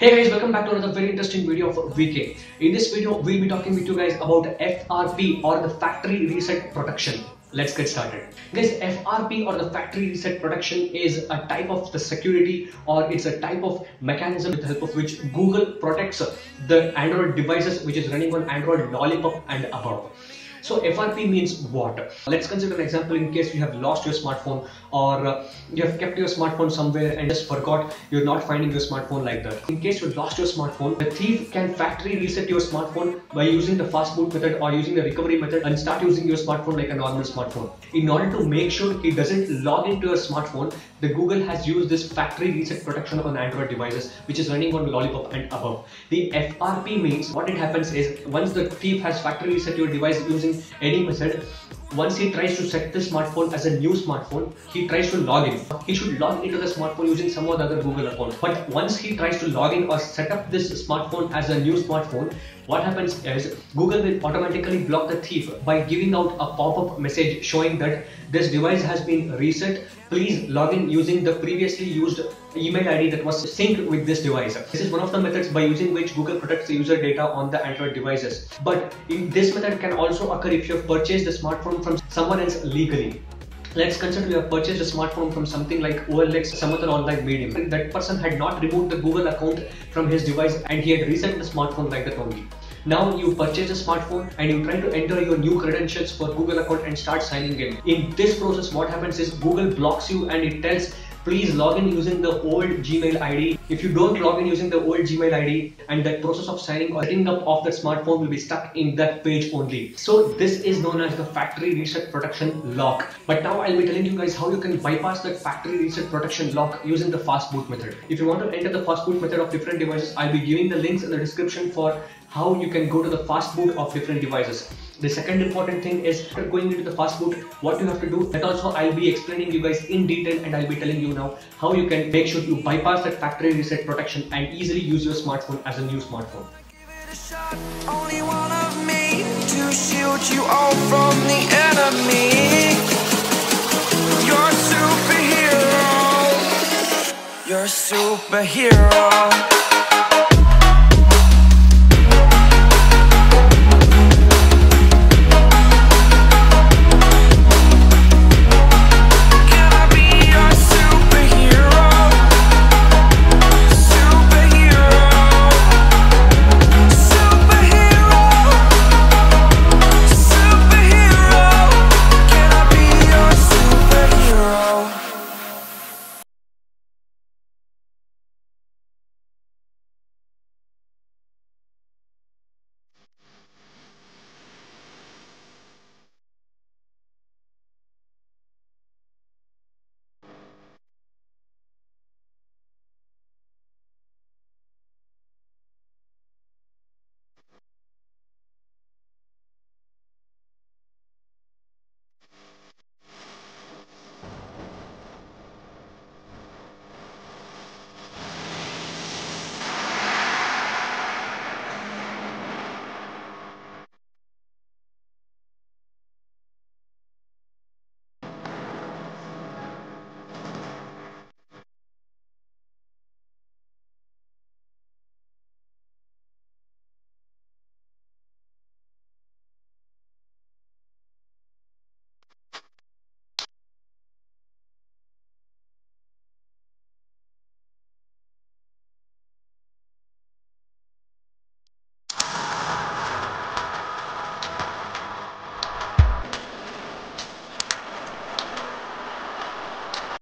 Hey guys, welcome back to another very interesting video of VK. In this video, we'll be talking with you guys about FRP or the factory reset protection. Let's get started. Guys, FRP or the factory reset protection is a type of the security or it's a type of mechanism with the help of which Google protects the Android devices which is running on Android Lollipop and above. So FRP means what? Let's consider an example in case you have lost your smartphone or uh, you have kept your smartphone somewhere and just forgot you're not finding your smartphone like that. In case you lost your smartphone, the thief can factory reset your smartphone by using the fast boot method or using the recovery method and start using your smartphone like a normal smartphone. In order to make sure he doesn't log into your smartphone, the Google has used this factory reset protection on Android devices which is running on Lollipop and above. The FRP means what it happens is once the thief has factory reset your device using any method, once he tries to set the smartphone as a new smartphone, he tries to log in. He should log into the smartphone using some other Google account. But once he tries to log in or set up this smartphone as a new smartphone, what happens is Google will automatically block the thief by giving out a pop-up message showing that this device has been reset. Please log in using the previously used email ID that was synced with this device. This is one of the methods by using which Google protects the user data on the Android devices. But this method can also occur if you have purchased the smartphone from someone else legally. Let's consider you have purchased a smartphone from something like OLX, some other online medium. That person had not removed the Google account from his device and he had reset the smartphone like that only. Now you purchase a smartphone and you try to enter your new credentials for Google account and start signing in. In this process, what happens is Google blocks you and it tells please log in using the old Gmail ID. If you don't log in using the old Gmail ID and that process of signing or setting up of that smartphone will be stuck in that page only. So this is known as the factory reset protection lock. But now I'll be telling you guys how you can bypass that factory reset protection lock using the fast boot method. If you want to enter the fast boot method of different devices, I'll be giving the links in the description for how you can go to the fast boot of different devices. The second important thing is after going into the fast boot, what you have to do. That also I'll be explaining you guys in detail and I'll be telling you now how you can make sure you bypass that factory reset protection and easily use your smartphone as a new smartphone. You're. You're superhero.